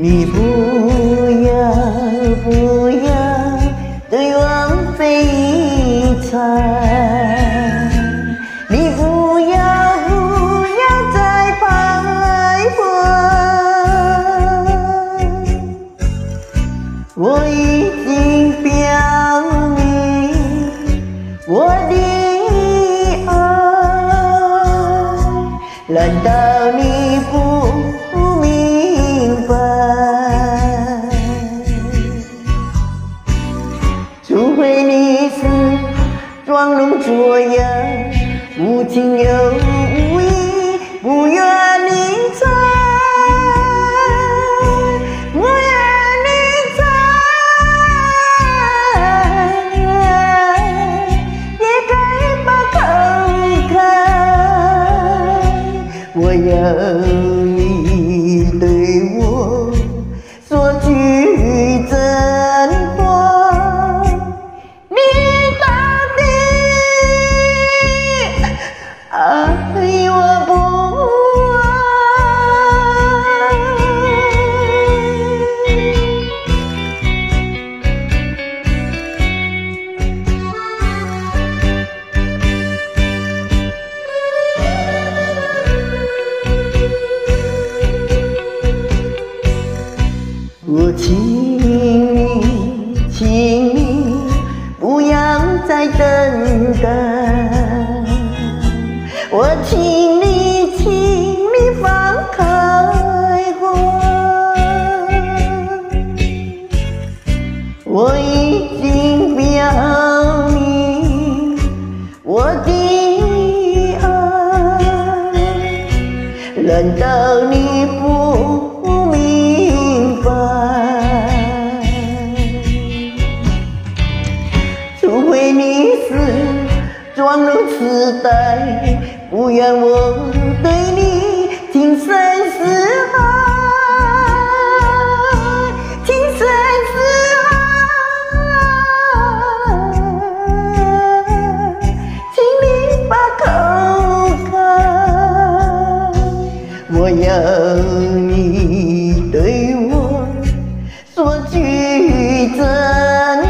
你不要不要对我悲惨你不要不要再徘徊我已经表明我的爱难道你不明白装聋作哑，无情又无义，不愿理睬。我要你我请你，请你放开我。我已经表明我的爱，难道你不明白？除非你是装入痴呆不愿我对你情深似海情深似海请你把口开我要你对我说句真